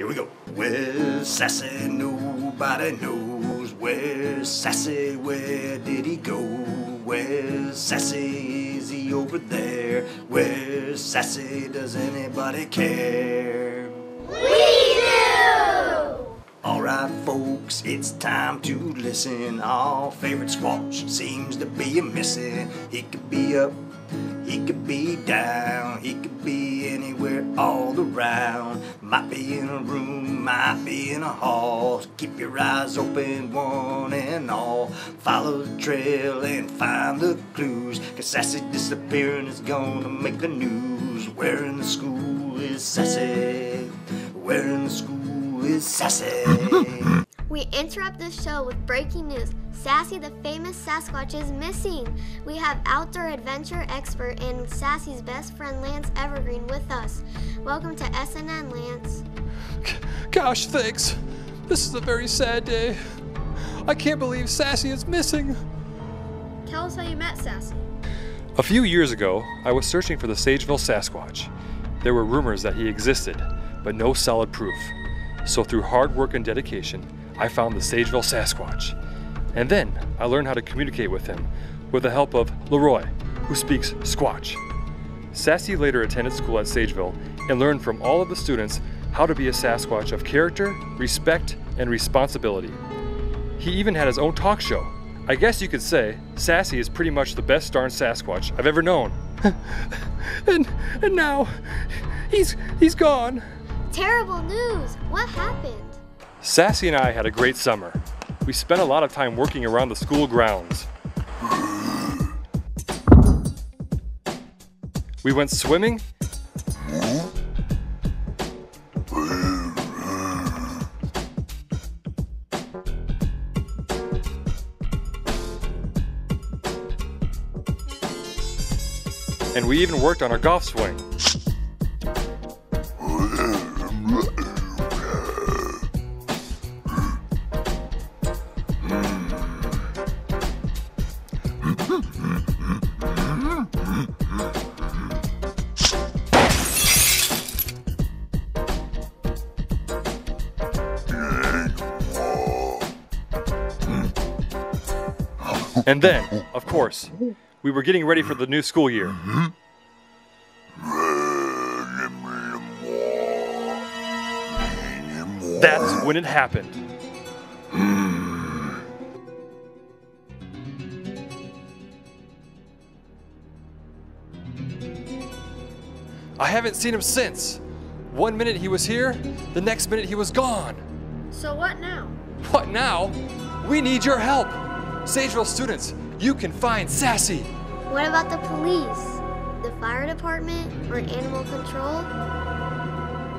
Here we go. Where's Sassy? Nobody knows. Where's Sassy? Where did he go? Where's Sassy? Is he over there? Where's Sassy? Does anybody care? We do! Alright, folks, it's time to listen. Our favorite Squatch seems to be a missing. He could be up, he could be down, he could be anywhere all around. Might be in a room, might be in a hall. Keep your eyes open, one and all. Follow the trail and find the clues. Cause Sassy disappearing is gonna make the news. Where in the school is Sassy? Where in the school is Sassy? We interrupt this show with breaking news. Sassy, the famous Sasquatch, is missing. We have outdoor adventure expert and Sassy's best friend Lance Evergreen with us. Welcome to SNN, Lance. Gosh, thanks. This is a very sad day. I can't believe Sassy is missing. Tell us how you met Sassy. A few years ago, I was searching for the Sageville Sasquatch. There were rumors that he existed, but no solid proof. So, through hard work and dedication, I found the Sageville Sasquatch. And then I learned how to communicate with him with the help of Leroy, who speaks Squatch. Sassy later attended school at Sageville and learned from all of the students how to be a Sasquatch of character, respect, and responsibility. He even had his own talk show. I guess you could say Sassy is pretty much the best darn Sasquatch I've ever known. and and now he's he's gone. Terrible news! What happened? Sassy and I had a great summer. We spent a lot of time working around the school grounds. We went swimming. And we even worked on our golf swing. And then, of course, we were getting ready for the new school year. That's when it happened. I haven't seen him since. One minute he was here, the next minute he was gone. So what now? What now? We need your help. Sageville students, you can find Sassy. What about the police? The fire department? Or animal control?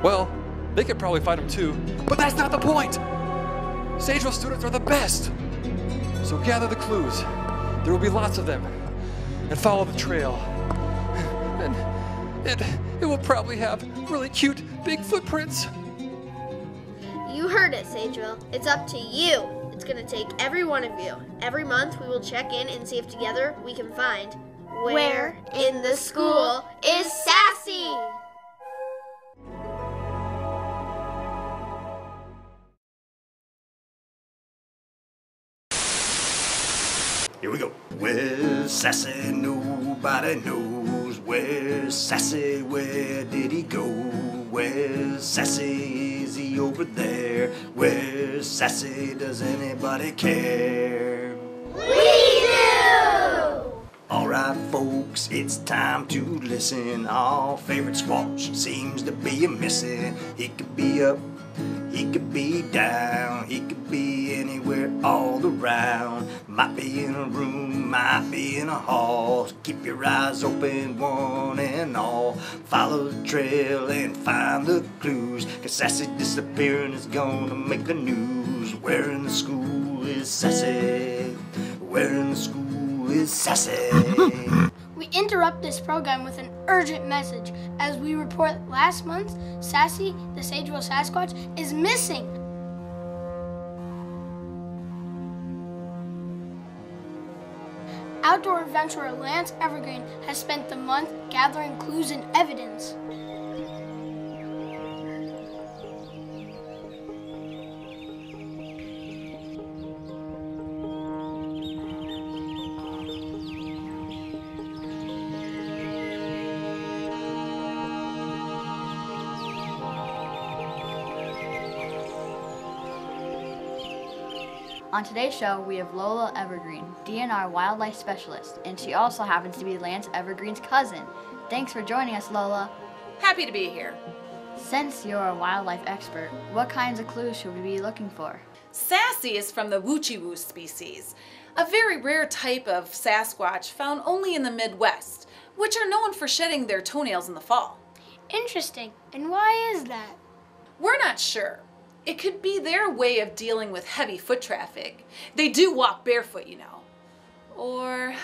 Well, they could probably find him too, but that's not the point. Sageville students are the best. So gather the clues. There will be lots of them. And follow the trail. And it, it will probably have really cute big footprints. You heard it, Sageville. It's up to you. It's gonna take every one of you. Every month we will check in and see if together we can find Where in the school is Sassy? Here we go. Where's Sassy? Nobody knows. Where's Sassy? Where did he go? Where's Sassy? Is he over there? Where's Sassy? Does anybody care? We do! Alright, folks, it's time to listen. Our favorite Squatch seems to be a missing. He could be up, he could be down, he could be anywhere all around. Might be in a room, might be in a hall. Keep your eyes open, one and all. Follow the trail and find the clues. Cause Sassy disappearing is gonna make the news. Where in the school is Sassy? Where in the school is Sassy? We interrupt this program with an urgent message as we report last month Sassy, the Sageville Sasquatch, is missing. Outdoor adventurer Lance Evergreen has spent the month gathering clues and evidence. On today's show, we have Lola Evergreen, DNR wildlife specialist, and she also happens to be Lance Evergreen's cousin. Thanks for joining us, Lola. Happy to be here. Since you're a wildlife expert, what kinds of clues should we be looking for? Sassy is from the Woochie-Woo species, a very rare type of Sasquatch found only in the Midwest, which are known for shedding their toenails in the fall. Interesting. And why is that? We're not sure. It could be their way of dealing with heavy foot traffic. They do walk barefoot, you know. Or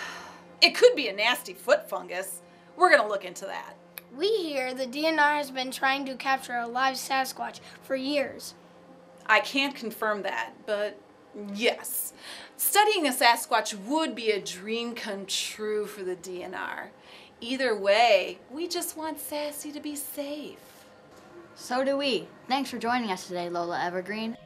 it could be a nasty foot fungus. We're going to look into that. We hear the DNR has been trying to capture a live Sasquatch for years. I can't confirm that, but yes. Studying a Sasquatch would be a dream come true for the DNR. Either way, we just want Sassy to be safe. So do we. Thanks for joining us today, Lola Evergreen.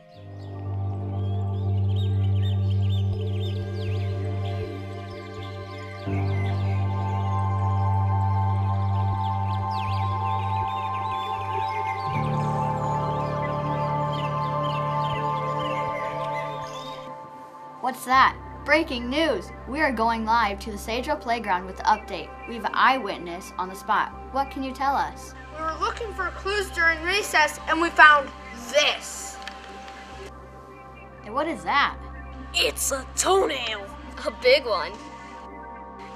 What's that? Breaking news! We are going live to the Sageville Playground with the update. We have an eyewitness on the spot. What can you tell us? Looking for clues during recess and we found this. And what is that? It's a toenail. A big one.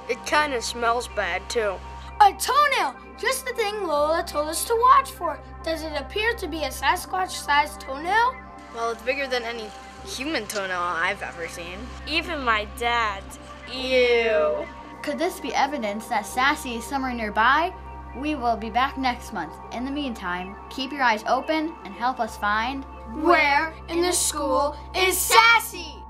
It kind of smells bad too. A toenail! Just the thing Lola told us to watch for. Does it appear to be a Sasquatch sized toenail? Well, it's bigger than any human toenail I've ever seen. Even my dad's. Ew. Could this be evidence that Sassy is somewhere nearby? We will be back next month. In the meantime, keep your eyes open and help us find Where in the school is Sassy?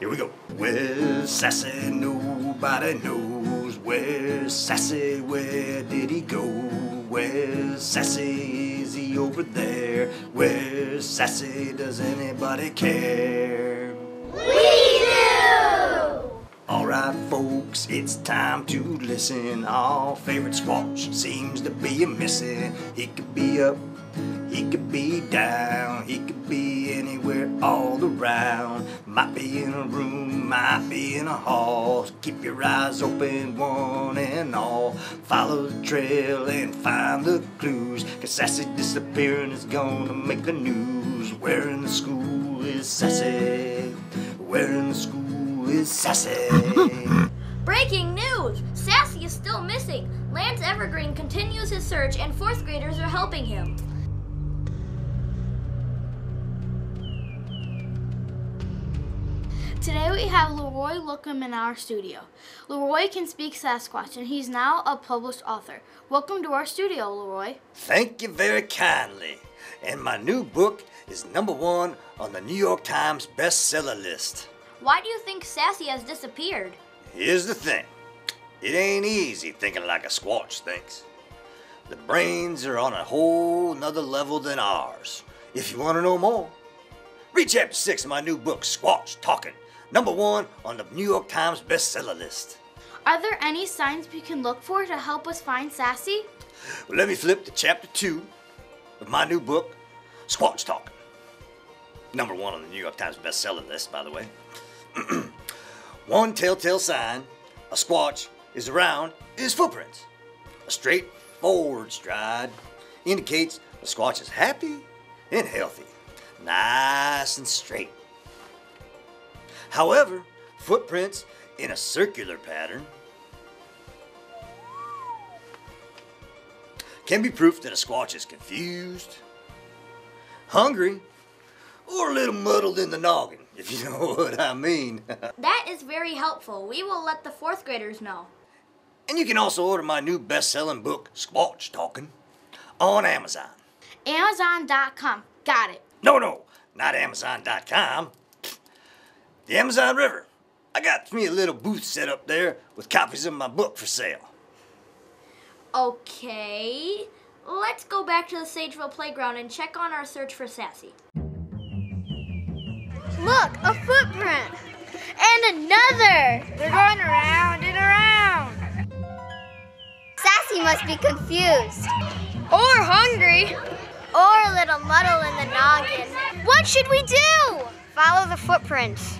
Here we go. Where's Sassy? Nobody knows. Where's Sassy? Where did he go? Where's Sassy? Is he over there? Where's Sassy? Does anybody care? Alright, folks, it's time to listen. Our favorite squatch seems to be a missing. He could be up, he could be down, he could be anywhere all around. Might be in a room, might be in a hall. Keep your eyes open, one and all. Follow the trail and find the clues. Cause Sassy disappearing is gonna make the news. Where in the school is Sassy? Where in the school is Sassy? Breaking news! Sassy is still missing. Lance Evergreen continues his search and fourth graders are helping him. Today we have Leroy Lookham in our studio. Leroy can speak Sasquatch and he's now a published author. Welcome to our studio, Leroy. Thank you very kindly. And my new book is number one on the New York Times bestseller list. Why do you think Sassy has disappeared? Here's the thing it ain't easy thinking like a squatch thinks. The brains are on a whole nother level than ours. If you want to know more, read chapter 6 of my new book, Squatch Talking, number one on the New York Times bestseller list. Are there any signs we can look for to help us find Sassy? Well, let me flip to chapter 2 of my new book, Squatch Talking. Number one on the New York Times bestseller list, by the way. one telltale sign a squatch is around is footprints. A straightforward stride indicates the squatch is happy and healthy, nice and straight. However, footprints in a circular pattern can be proof that a squatch is confused, hungry, or a little muddled in the noggin, if you know what I mean. That is very helpful. We will let the fourth graders know. and you can also order my new best selling book, Squatch Talking, on Amazon. Amazon.com. Got it. No, no, not Amazon.com. The Amazon River. I got me a little booth set up there with copies of my book for sale. Okay. Let's go back to the Sageville playground and check on our search for Sassy. Look, a footprint! And another! They're going around and around. Sassy must be confused. Or hungry. Or a little muddle in the noggin. What should we do? Follow the footprints.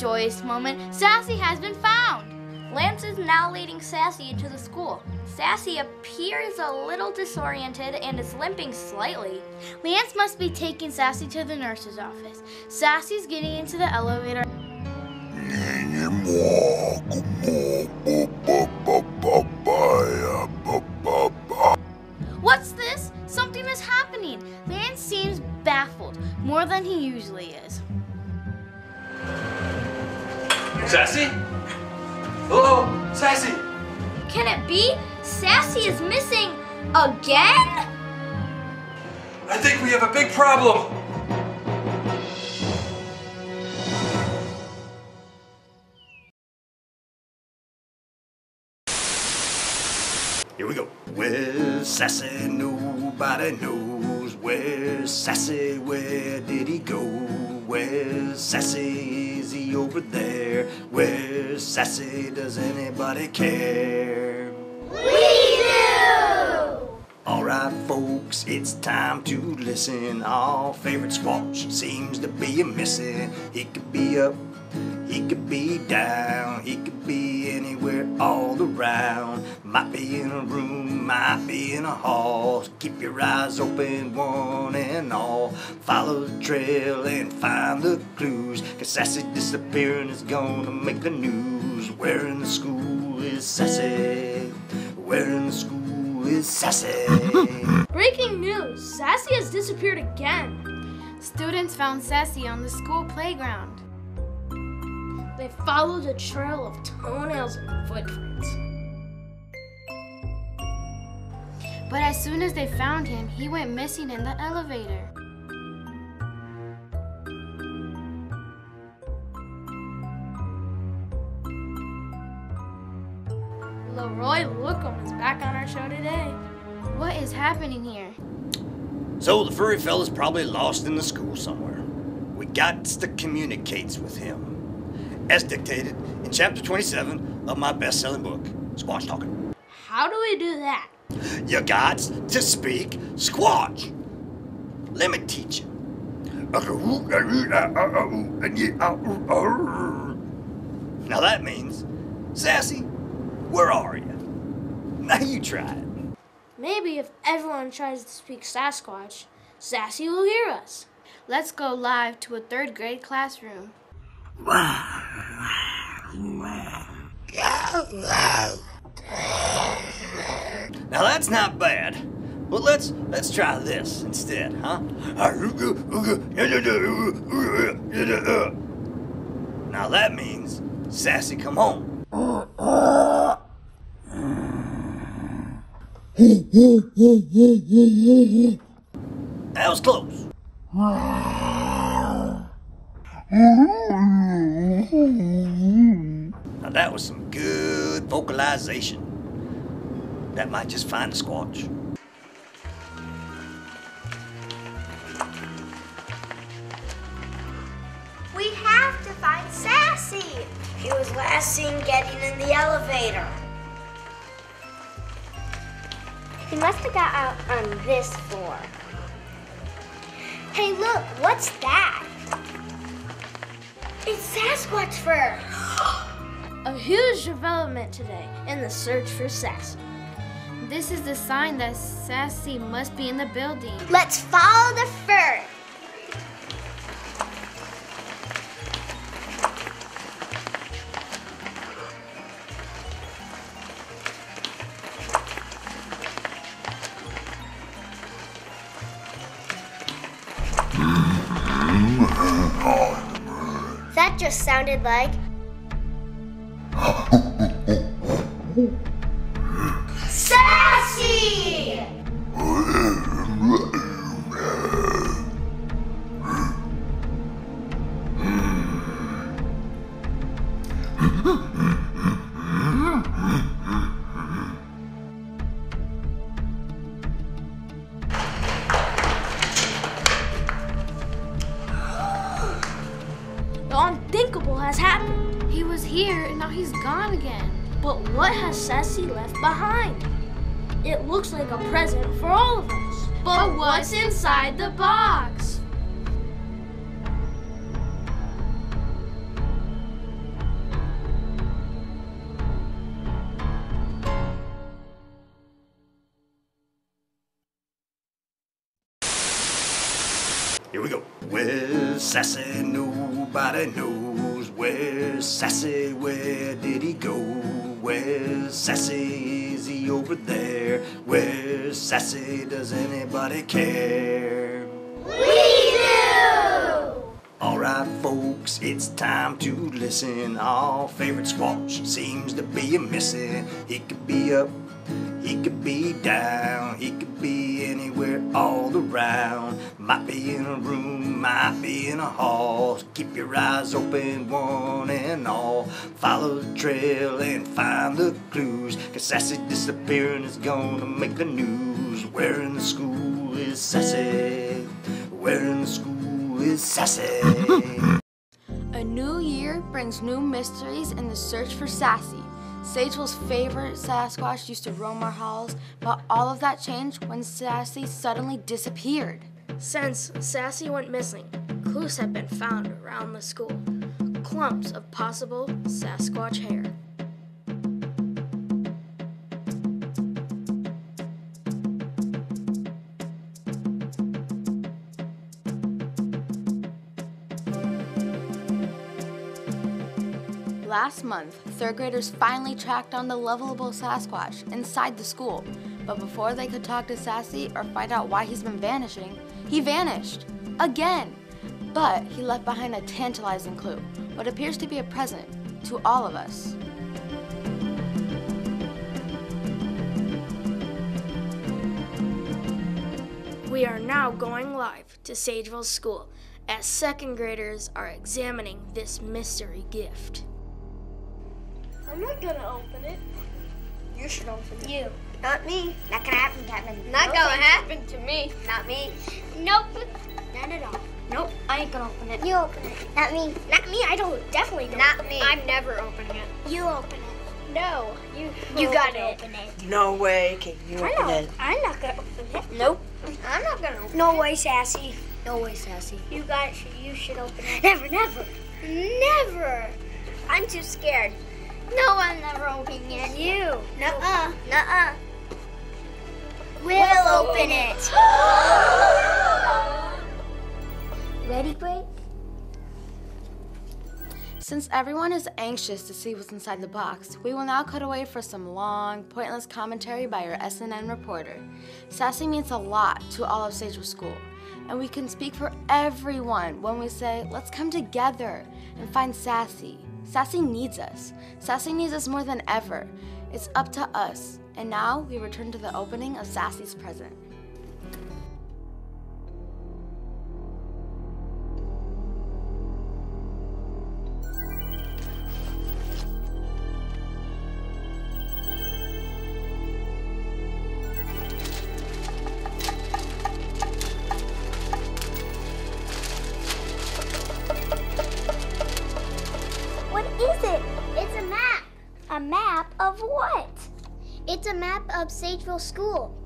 Joyous moment. Sassy has been found. Lance is now leading Sassy into the school. Sassy appears a little disoriented and is limping slightly. Lance must be taking Sassy to the nurse's office. Sassy's getting into the elevator. What's this? Something is happening. Lance seems baffled, more than he usually is. Sassy? Hello? Sassy? Can it be? Sassy is missing again? I think we have a big problem. Here we go. Where's Sassy? Nobody knows. Where's Sassy? Where did he go? Where's Sassy? Is he over there? Where's Sassy? Does anybody care? We do! Alright, folks, it's time to listen. Our favorite squatch seems to be a missing. He could be up, he could be down, he could be anywhere all around. Might be in a room, might be in a hall. Keep your eyes open, one and all. Follow the trail and find the clues. Cause Sassy disappearing is gonna make the news. Where in the school is Sassy? Where in the school is Sassy? Breaking news! Sassy has disappeared again. Students found Sassy on the school playground. They followed a trail of toenails and footprints. But as soon as they found him, he went missing in the elevator. Leroy Lookum is back on our show today. What is happening here? So the furry fella's probably lost in the school somewhere. We got to communicate with him. As dictated in chapter 27 of my best-selling book, Squatch Talking. How do we do that? You got to speak Squatch. Let me teach you. Now that means, Sassy, where are you? Now you try it. Maybe if everyone tries to speak Sasquatch, Sassy will hear us. Let's go live to a third grade classroom. Now that's not bad. But let's let's try this instead, huh? Now that means Sassy come home. That was close. Now that was some good vocalization. That might just find a squatch. We have to find Sassy. He was last seen getting in the elevator. He must have got out on this floor. Hey, look, what's that? It's Sasquatch fur. A huge development today in the search for Sassy. This is the sign that Sassy must be in the building. Let's follow the fur. That just sounded like. Sassy? Where did he go? Where's Sassy? Is he over there? Where's Sassy? Does anybody care? We do! Alright, folks, it's time to listen. Our favorite squatch seems to be a missing. He could be up, he could be down, he could be anywhere all around. Might be in a room, might be in a hall. Keep your eyes open, one and all. Follow the trail and find the clues. Cause Sassy disappearing is gonna make the news. Where in the school is Sassy? Where in the school is Sassy? A new year brings new mysteries in the search for Sassy. Sageville's favorite Sasquatch used to roam our halls, but all of that changed when Sassy suddenly disappeared. Since Sassy went missing, clues have been found around the school. Clumps of possible Sasquatch hair. Last month, third graders finally tracked down the lovable Sasquatch inside the school. But before they could talk to Sassy or find out why he's been vanishing, he vanished. Again! But he left behind a tantalizing clue, what appears to be a present to all of us. We are now going live to Sageville School as second graders are examining this mystery gift. I'm not gonna open it. You should open it. You. Not me. Not gonna happen, Kevin. Not No gonna thanks. happen to me. Not me. Nope. Not at all. Nope. I ain't gonna open it. You open it. Not me. Not me. I don't definitely don't. Not me. I'm never opening it. You open it. No, you. You open gotta it. open it. No way can you I open know. it. I'm not gonna open it. Nope. I'm not gonna open No it. way, Sassy. No way, Sassy. You guys should. You should open it. Never, never, never. I'm too scared. No, I'm never opening it. You. Nuh-uh. Nuh-uh. We'll open it. Ready, Grace? Since everyone is anxious to see what's inside the box, we will now cut away for some long, pointless commentary by our SNN reporter. Sassy means a lot to all of Sageville School, and we can speak for everyone when we say, let's come together and find Sassy. Sassy needs us. Sassy needs us more than ever. It's up to us. And now we return to the opening of Sassy's present. School.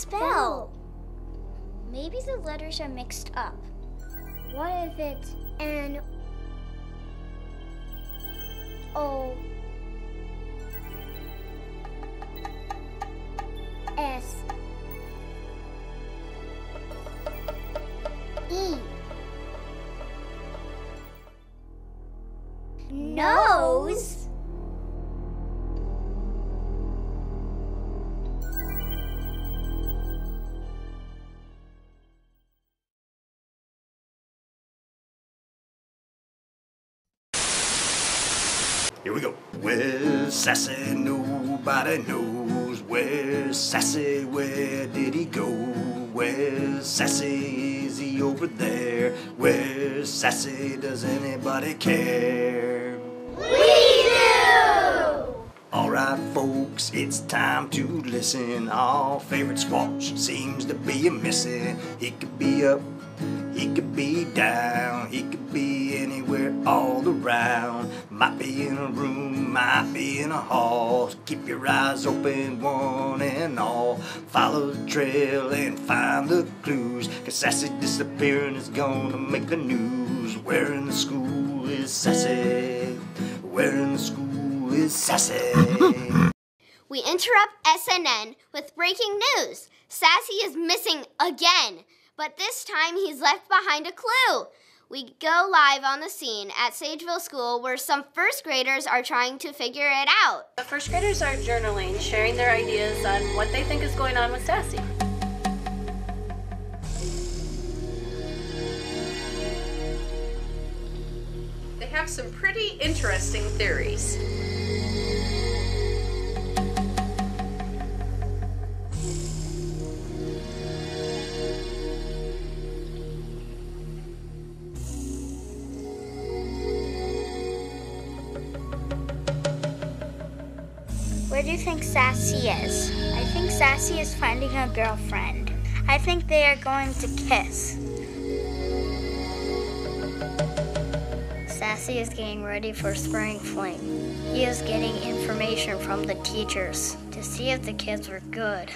Spell? Maybe the letters are mixed up. What if it's N O S E Sassy? Nobody knows. Where's Sassy? Where did he go? Where's Sassy? Is he over there? Where's Sassy? Does anybody care? We do! Alright, folks, it's time to listen. Our favorite squatch seems to be a missing. He could be up, he could be down, he could be anywhere all around. Might be in a room, might be in a hall. Keep your eyes open, one and all. Follow the trail and find the clues. Cause Sassy disappearing is gonna make the news. Where in the school is Sassy? Where in the school is Sassy? We interrupt SNN with breaking news. Sassy is missing again, but this time he's left behind a clue. We go live on the scene at Sageville School where some first graders are trying to figure it out. The first graders are journaling, sharing their ideas on what they think is going on with Sassy. They have some pretty interesting theories. Think Sassy is? I think Sassy is finding a girlfriend. I think they are going to kiss. Sassy is getting ready for spring fling. He is getting information from the teachers to see if the kids were good.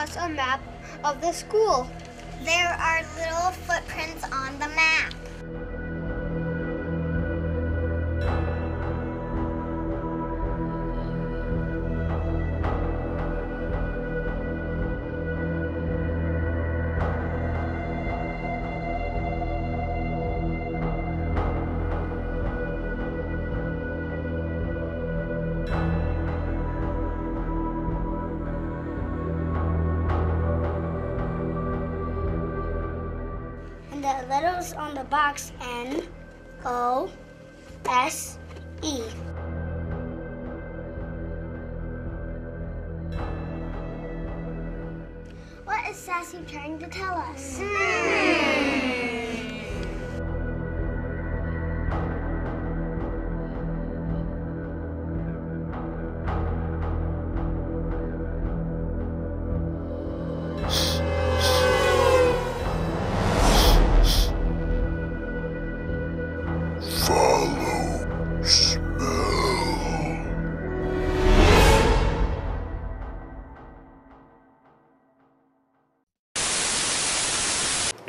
Us a map of the school. There are little footprints on the map. Box N O S E. What is Sassy trying to tell us? Hmm.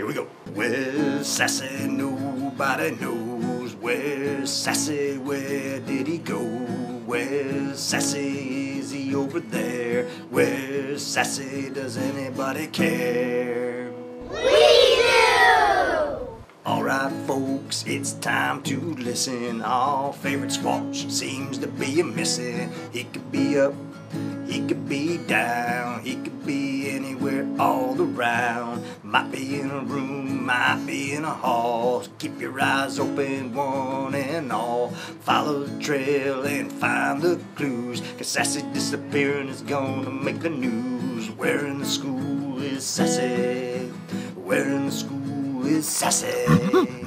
Here we go. Where's Sassy? Nobody knows. Where's Sassy? Where did he go? Where's Sassy? Is he over there? Where's Sassy? Does anybody care? We do! Alright, folks, it's time to listen. Our favorite squatch seems to be a missing. He could be up, he could be down, he could be anywhere all around. Might be in a room, might be in a hall. Keep your eyes open, one and all. Follow the trail and find the clues. Cause Sassy disappearing is gonna make the news. Where in the school is Sassy? Where in the school is Sassy? Sassy!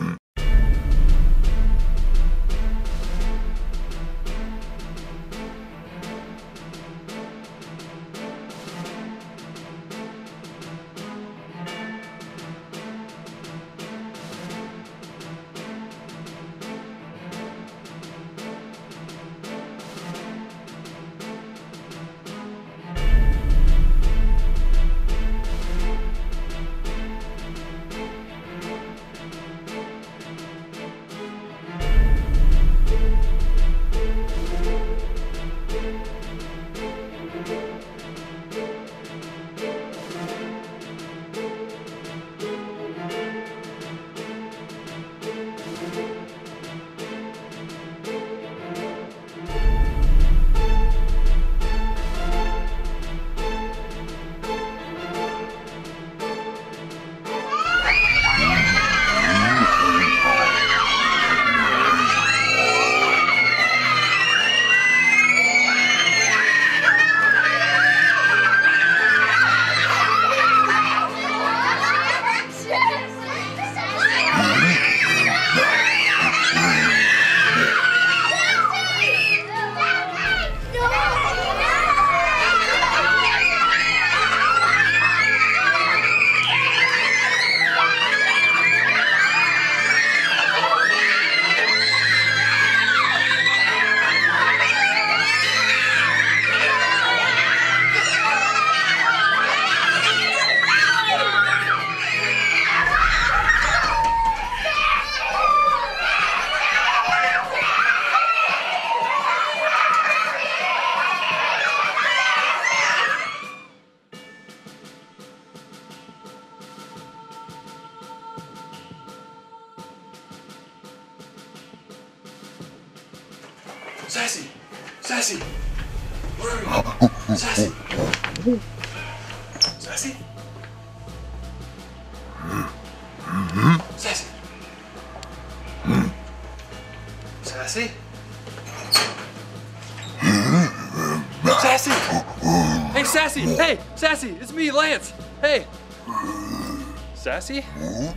Sassy?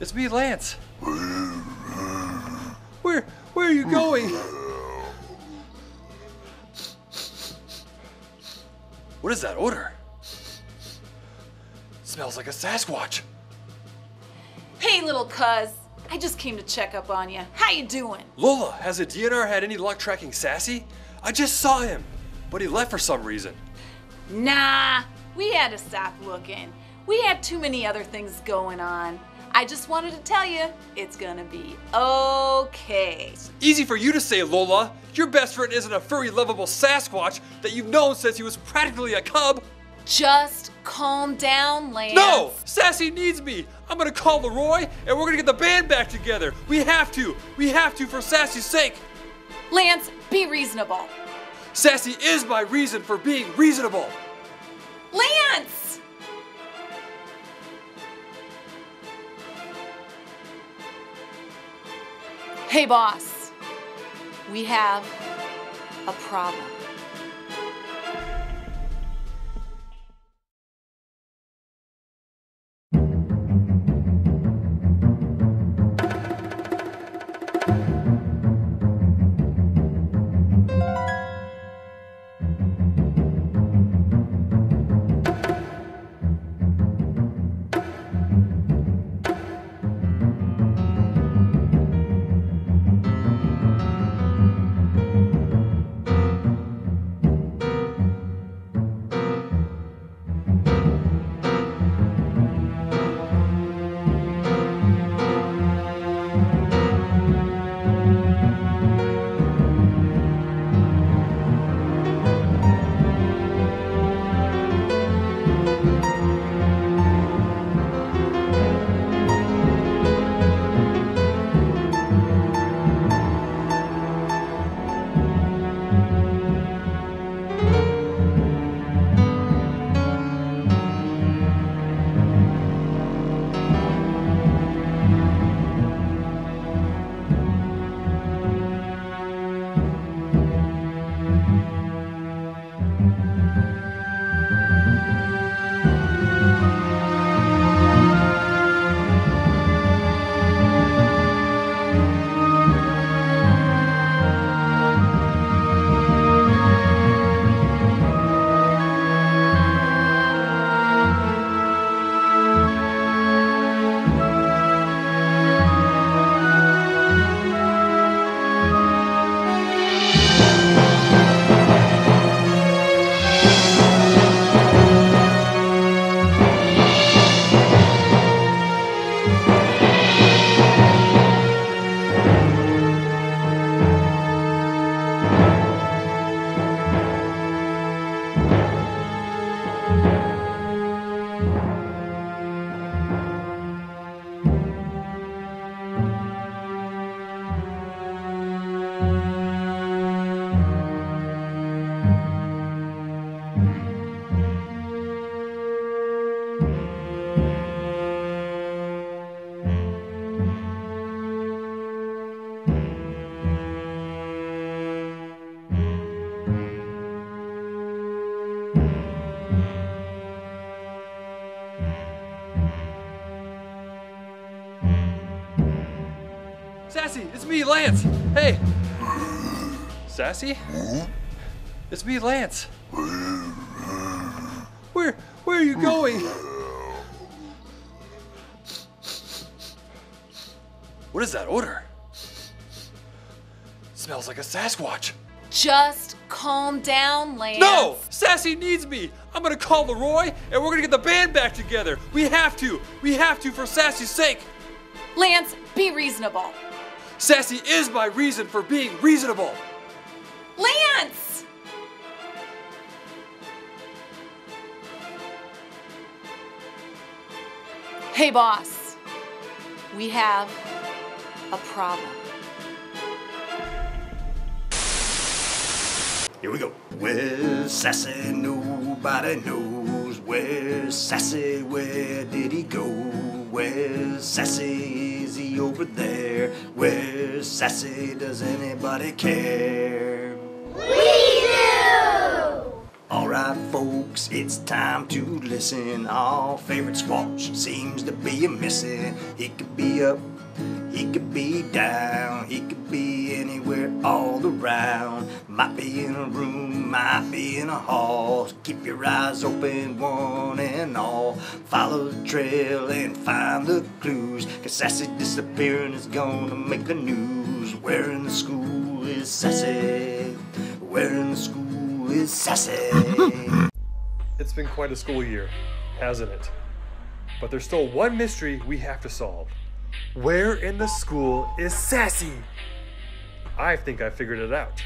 It's me, Lance. Where, where are you going? What is that odor? smells like a Sasquatch. Hey, little cuz. I just came to check up on you. How you doing? Lola, has the DNR had any luck tracking Sassy? I just saw him, but he left for some reason. Nah, we had to stop looking. We had too many other things going on. I just wanted to tell you, it's gonna be okay. Easy for you to say, Lola. Your best friend isn't a furry, lovable Sasquatch that you've known since he was practically a cub. Just calm down, Lance. No! Sassy needs me! I'm gonna call Leroy and we're gonna get the band back together. We have to! We have to for Sassy's sake! Lance, be reasonable. Sassy is my reason for being reasonable! Lance! Hey, boss. We have a problem. Sassy? It's me, Lance. Where where are you going? What is that odor? smells like a Sasquatch. Just calm down, Lance. No! Sassy needs me! I'm gonna call Leroy and we're gonna get the band back together. We have to! We have to for Sassy's sake! Lance, be reasonable. Sassy is my reason for being reasonable! Hey, boss. We have a problem. Here we go. Where's Sassy? Nobody knows. Where's Sassy? Where did he go? Where's Sassy? Is he over there? Where's Sassy? Does anybody care? Folks, it's time to listen. Our favorite squatch seems to be a missing. He could be up, he could be down, he could be anywhere all around. Might be in a room, might be in a hall. Keep your eyes open, one and all. Follow the trail and find the clues. Cause Sassy disappearing is gonna make the news. Where in the school is Sassy? Where in the school is Sassy? It's been quite a school year, hasn't it? But there's still one mystery we have to solve. Where in the school is Sassy? I think I figured it out.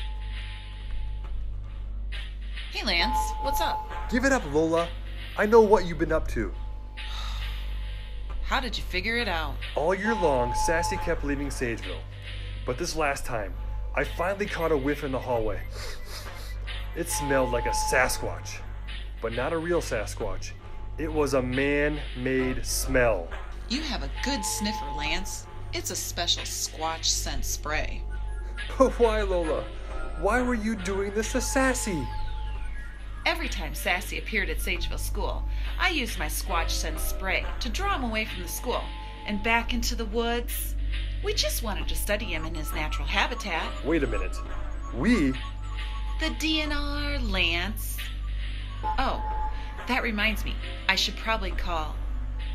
Hey Lance, what's up? Give it up, Lola. I know what you've been up to. How did you figure it out? All year long, Sassy kept leaving Sageville. But this last time, I finally caught a whiff in the hallway. It smelled like a Sasquatch, but not a real Sasquatch. It was a man made smell. You have a good sniffer, Lance. It's a special Squatch scent spray. But why, Lola? Why were you doing this to Sassy? Every time Sassy appeared at Sageville School, I used my Squatch scent spray to draw him away from the school and back into the woods. We just wanted to study him in his natural habitat. Wait a minute. We? The DNR, Lance. Oh, that reminds me. I should probably call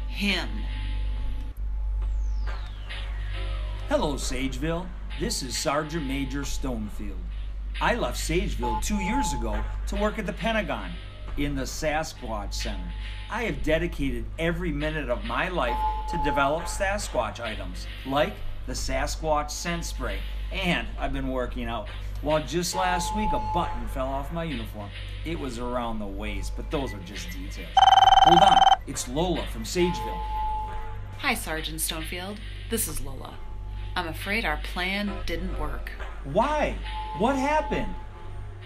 him. Hello, Sageville. This is Sergeant Major Stonefield. I left Sageville two years ago to work at the Pentagon in the Sasquatch Center. I have dedicated every minute of my life to develop Sasquatch items, like the Sasquatch scent spray, and I've been working out. Well, just last week, a button fell off my uniform. It was around the waist, but those are just details. Hold on, it's Lola from Sageville. Hi, Sergeant Stonefield. This is Lola. I'm afraid our plan didn't work. Why? What happened?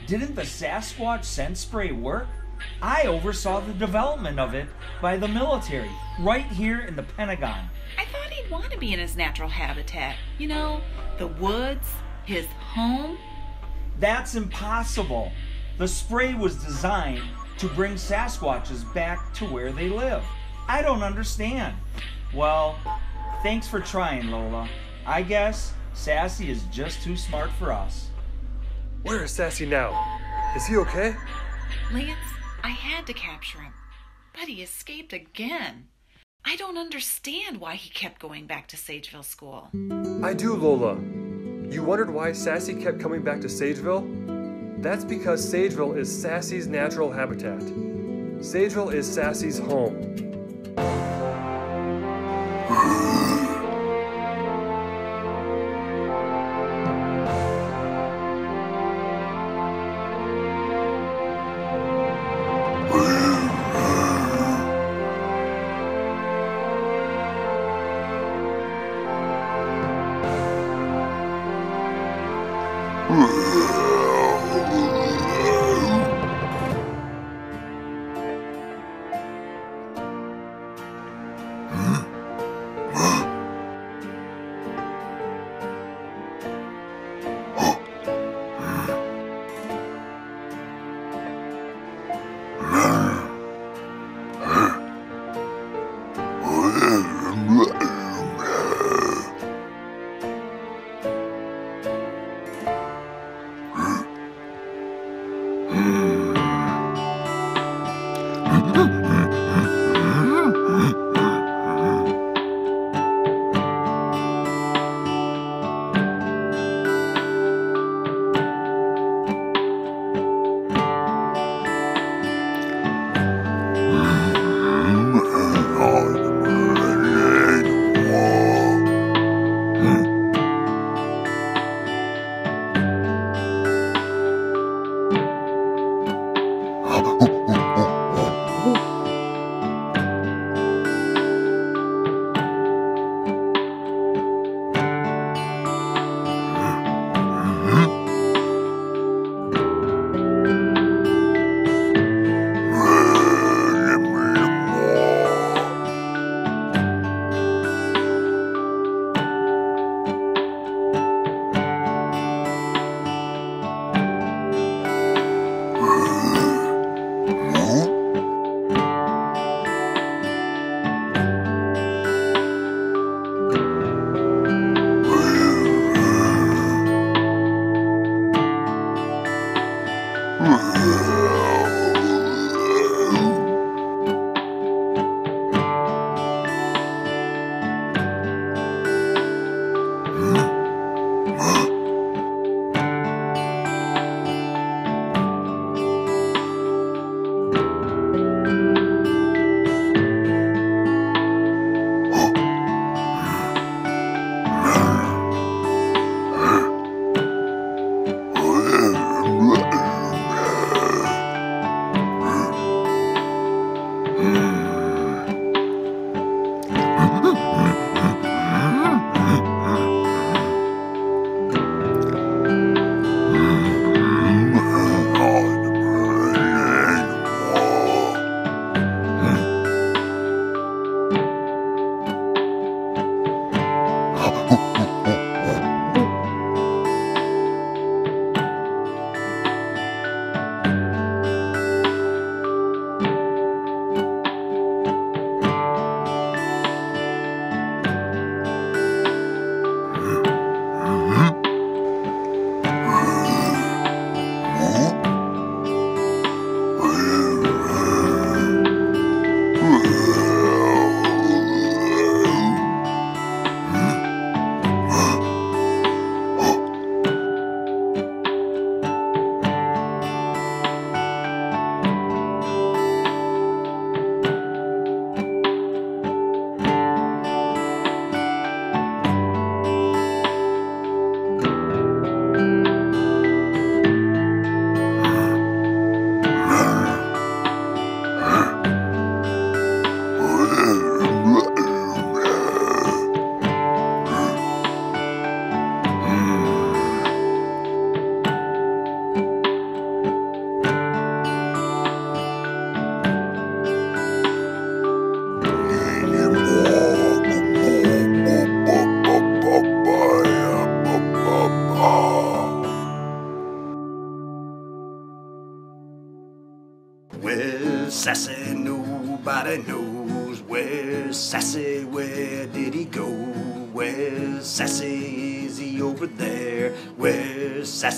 Didn't the Sasquatch scent spray work? I oversaw the development of it by the military right here in the Pentagon. I thought he'd want to be in his natural habitat. You know, the woods, his home. That's impossible. The spray was designed to bring Sasquatches back to where they live. I don't understand. Well, thanks for trying, Lola. I guess Sassy is just too smart for us. Where is Sassy now? Is he okay? Lance, I had to capture him, but he escaped again. I don't understand why he kept going back to Sageville School. I do, Lola. You wondered why Sassy kept coming back to Sageville? That's because Sageville is Sassy's natural habitat. Sageville is Sassy's home.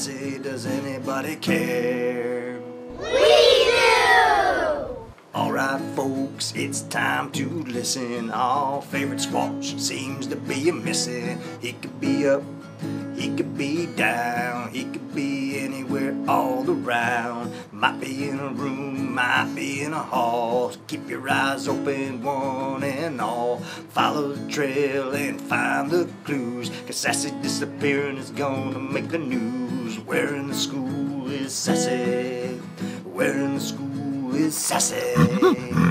Sassy? Does anybody care? We do! Alright, folks, it's time to listen. Our favorite squatch seems to be a missing. He could be up, he could be down, he could be anywhere all around. Might be in a room, might be in a hall. Keep your eyes open, one and all. Follow the trail and find the clues. Cause Sassy disappearing is gonna make the news. Where in the school is Sassy? Where in the school is Sassy?